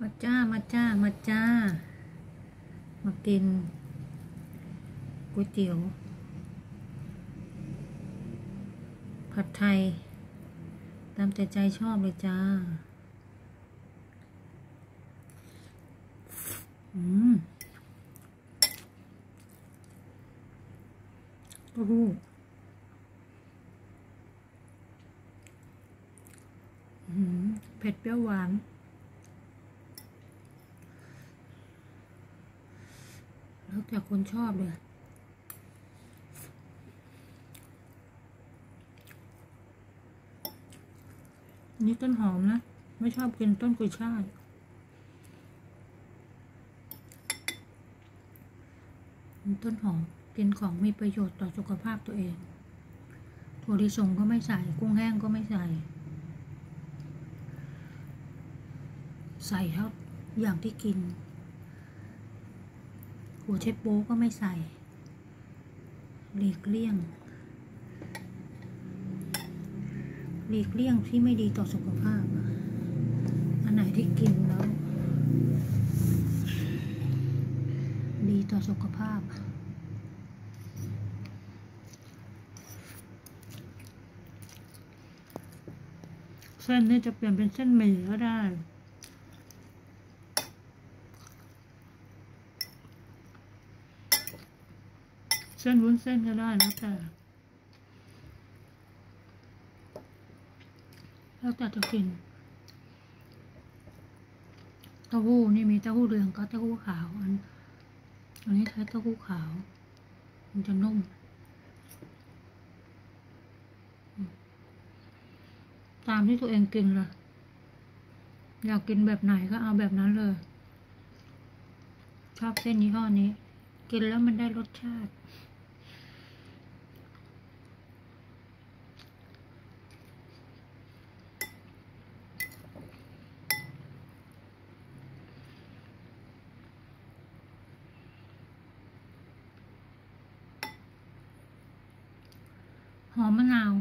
มาจ้า มาจ้า มาจ้า มากินก๋วยเตี๋ยว ผัดไทย ตามแต่ใจชอบเลยจ้า อืมเต้าหู้อืมเผ็ดเปรี้ยวหวาน แต่คนชอบเลยนี่ต้นหอมนะ ไม่ชอบกินต้นกุยช่ายต้นหอมกินของมีประโยชน์ต่อสุขภาพตัวเองถั่วลิสงก็ไม่ใส่ กุ้งแห้งก็ไม่ใส่ ใส่เท่าอย่างที่กิน หัวเชฟโป๊ก็ไม่ใส่ หลีกเลี่ยง หลีกเลี่ยงที่ไม่ดีต่อสุขภาพอะอันไหนที่กินแล้ว ดีต่อสุขภาพเส้นนี่จะเปลี่ยนเป็นเส้นหมี่ก็ได้ เส้นวุ้นเส้นก็ได้แล้วแต่แล้วแต่จะกินเต้าหู้นี่มีเต้าหู้เหลืองกับเต้าหู้ขาวอันอันนี้ใช้เต้าหู้ขาว มันจะนุ่มตามที่ตัวเองกินเลยอยากกินแบบไหนก็เอาแบบนั้นเลย ชอบเส้นยี่ห้อนี้ กินแล้วมันได้รสชาติ หอมมะนาว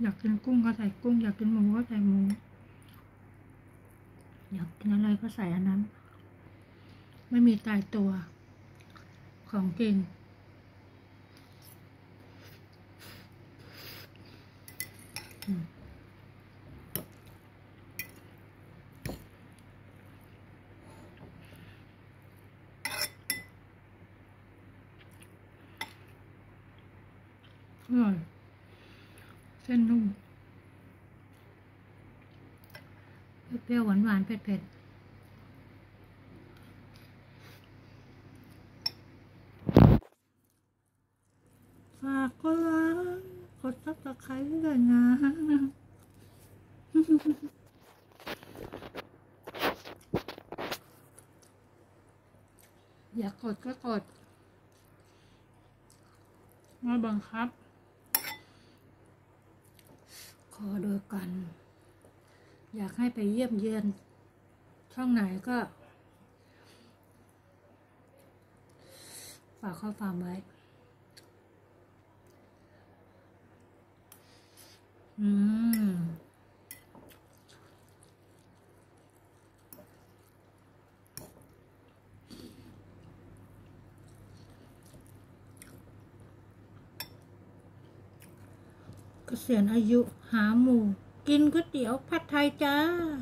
อยากกินกุ้งก็ใส่กุ้ง อยากกินหมูก็ใส่หมู อยากกินอะไรก็ใส่อันนั้น ไม่มีตายตัวของจริง อร่อยเส้นนุ่มเปรี้ยวๆหวานๆเผ็ดฝากกดไลค์กด subscribe ด้วยนะอยากกดก็กดไม่บังคับ ข อโดยกัน อยากให้ไปเยี่ยมเยือน ช่องไหนก็ ฝากข้อความไว้ อืม เกษียณอายุหาหมูกินก๋วยเตี๋ยวผัดไทยจ้า